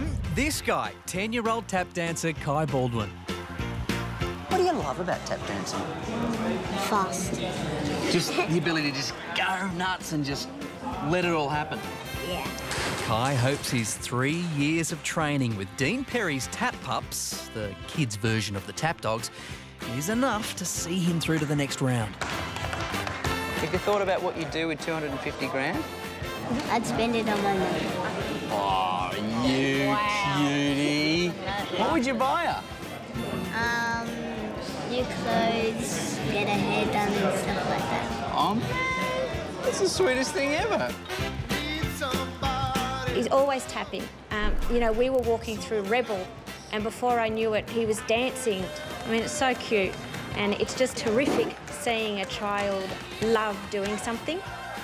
them, this guy, 10-year-old tap dancer Ky Baldwin. What do you love about tap dancing? Fast. Just the ability to just go nuts and just let it all happen. Yeah. Ky hopes his three years of training with Dein Perry's Tap Pups, the kids' version of the Tap Dogs, is enough to see him through to the next round. Have you thought about what you'd do with 250 grand? I'd spend it on my mum. Oh, you cutie. What would you buy her? Um, new clothes, get a hair done and stuff like that. Um, that's the sweetest thing ever. He's always tapping. Um, you know, we were walking through Rebel, and before I knew it, he was dancing. I mean, it's so cute, and it's just terrific seeing a child love doing something.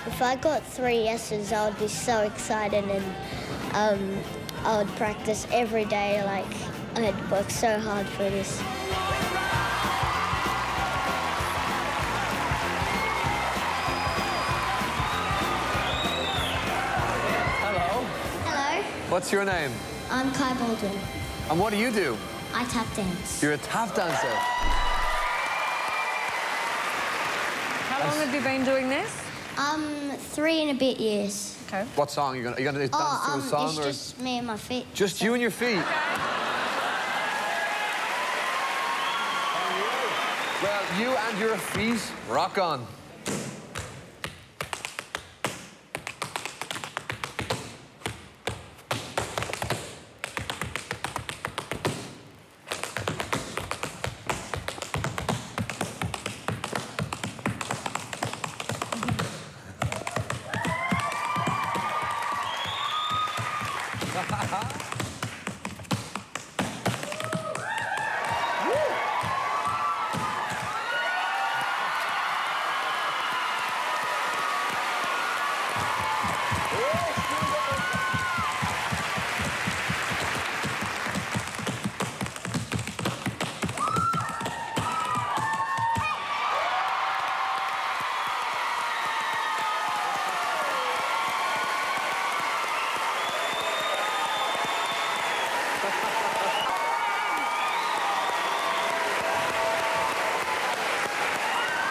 If I got three yeses, I would be so excited and um, I would practice every day. Like, I had worked so hard for this. Hello. Hello, What's your name? I'm Ky Baldwin. And what do you do? I tap dance. You're a tap dancer. How long have you been doing this? Um, three and a bit years. Okay. What song? Are you gonna, are you gonna dance Oh, to um, a song it's or just me and my feet. just you and your feet? Well, you and your feet, rock on. Applaudissements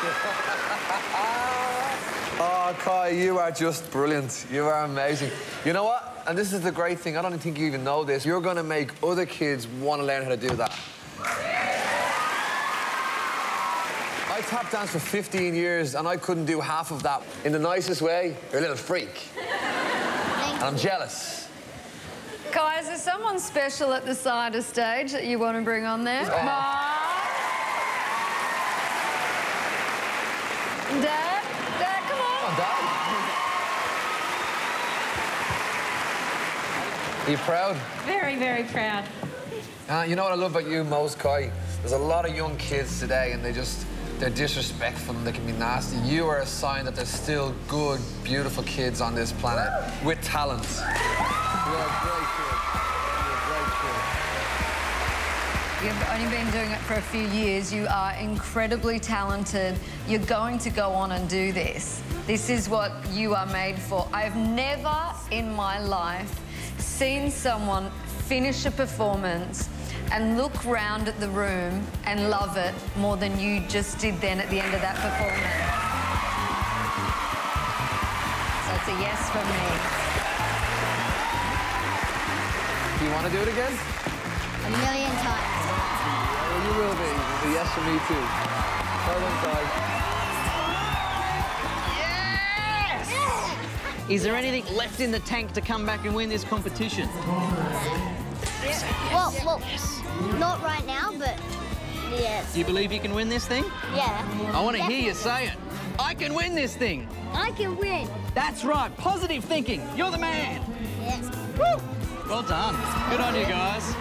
Oh, Ky, you are just brilliant. You are amazing. You know what? And this is the great thing. I don't think you even know this. You're going to make other kids want to learn how to do that. I tap danced for 15 years and I couldn't do half of that in the nicest way. You're a little freak. And I'm jealous. Ky, is there someone special at the side of stage that you want to bring on there? Oh. Dad? Dad, come on. Come on, Dad. Are you proud? Very, very proud. Uh, you know what I love about you most, Ky? There's a lot of young kids today and they just, they're disrespectful and they can be nasty. You are a sign that there's still good, beautiful kids on this planet with talent. You've only been doing it for a few years. You are incredibly talented. You're going to go on and do this. This is what you are made for. I've never in my life seen someone finish a performance and look round at the room and love it more than you just did then at the end of that performance. So it's a yes from me. Do you want to do it again? A million times. Well, you will be. A yes for me, too. Well done, Ky. Is there anything left in the tank to come back and win this competition? Well, well, not right now, but yes. Do you believe you can win this thing? Yeah. I want to hear you say it. I can win this thing. I can win. That's right. Positive thinking. You're the man. Yes. Woo! Well done. Good on you guys.